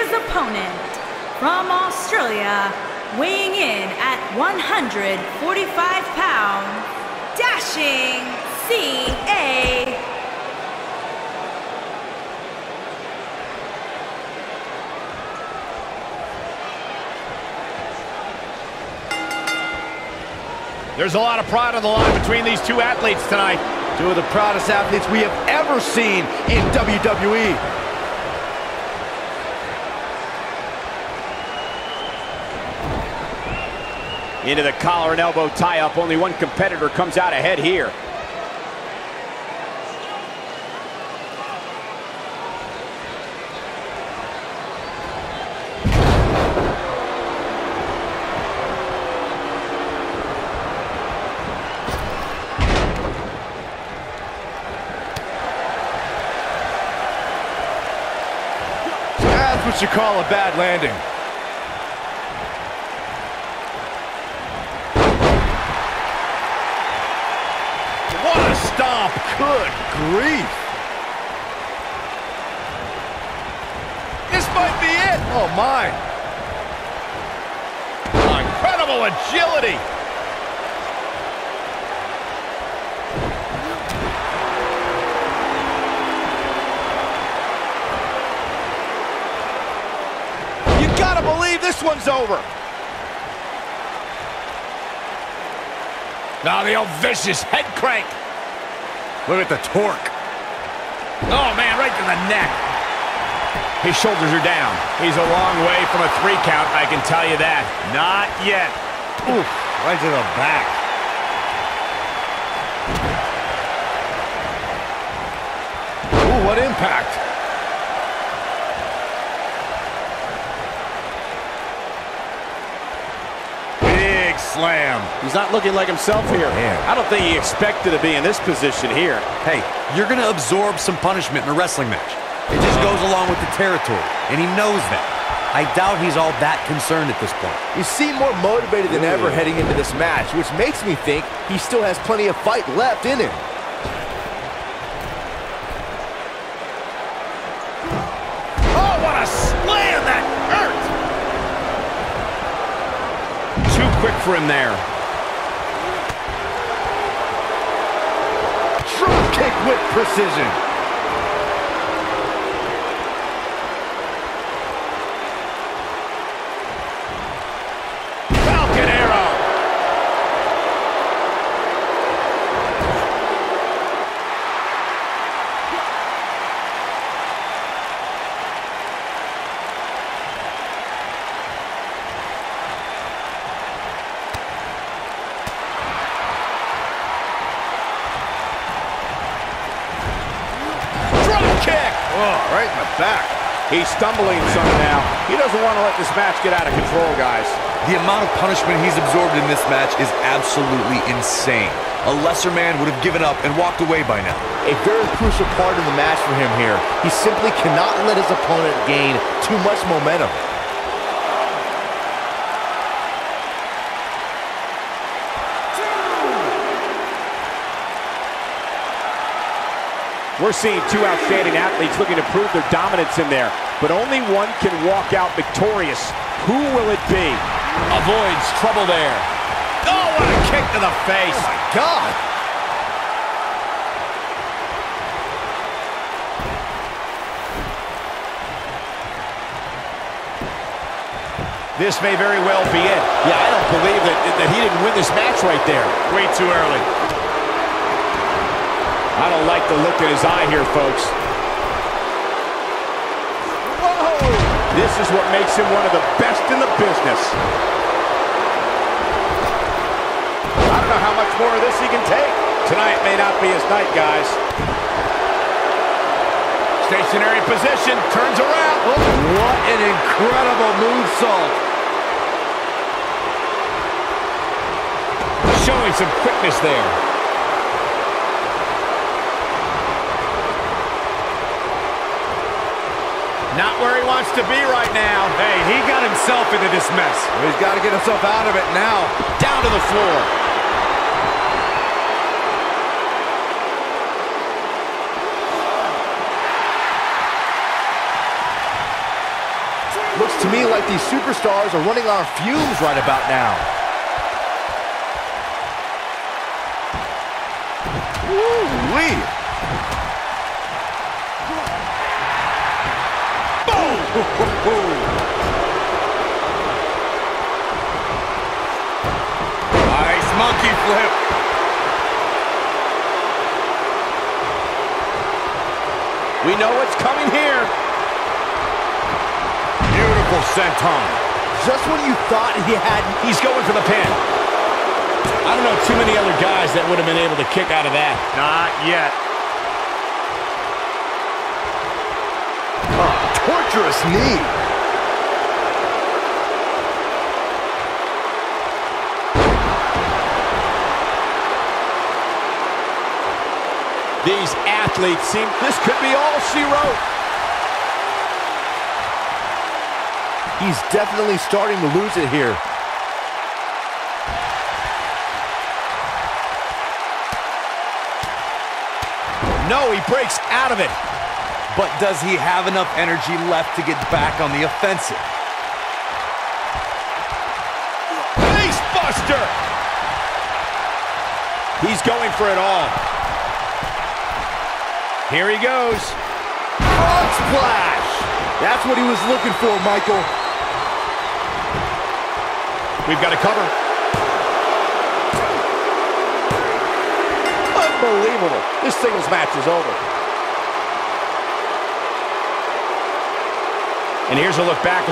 His opponent from Australia, weighing in at 145 pounds, Dashing C.A. There's a lot of pride on the line between these two athletes tonight. Two of the proudest athletes we have ever seen in WWE. Into the collar and elbow tie-up. Only one competitor comes out ahead here. That's what you call a bad landing. What a stomp. Good grief. This might be it. Oh, my. Incredible agility. You gotta believe this one's over. Now the old vicious head crank. Look at the torque. Oh, man, right to the neck. His shoulders are down. He's a long way from a three count, I can tell you that. Not yet. Oof, right to the back. Ooh, what impact. Slam. He's not looking like himself here. Oh, man. I don't think he expected to be in this position here. Hey, you're going to absorb some punishment in a wrestling match. It just goes along with the territory, and he knows that. I doubt he's all that concerned at this point. You seem more motivated than ever heading into this match, which makes me think he still has plenty of fight left in him. For him there. Drop kick with precision. Falcon arrow. Drop kick. Oh, right in the back. He's stumbling some now. He doesn't want to let this match get out of control, guys. The amount of punishment he's absorbed in this match is absolutely insane. A lesser man would have given up and walked away by now. A very crucial part of the match for him here. He simply cannot let his opponent gain too much momentum. We're seeing two outstanding athletes looking to prove their dominance in there, but only one can walk out victorious. Who will it be? Avoids trouble there. Oh, what a kick to the face. Oh, my God. This may very well be it. Yeah, I don't believe that, that he didn't win this match right there. Way too early. I don't like the look in his eye here, folks. Whoa! This is what makes him one of the best in the business. I don't know how much more of this he can take. Tonight may not be his night, guys. Stationary position. Turns around. Oh, What an incredible moonsault. showing some quickness there. Not where he wants to be right now. Hey, he got himself into this mess. He's got to get himself out of it now. Down to the floor. Looks to me like these superstars are running on fumes right about now. Woo-wee. Nice monkey flip. We know what's coming here. Beautiful senton. Just when you thought he had... He's going for the pin. I don't know too many other guys that would have been able to kick out of that. Not yet. Torturous knee. These athletes seem this could be all she wrote. He's definitely starting to lose it here. No, he breaks out of it. But does he have enough energy left to get back on the offensive? Face buster. He's going for it all. Here he goes. Frog splash. That's what he was looking for, Michael. We've got to cover. Unbelievable. This singles match is over. And here's a look back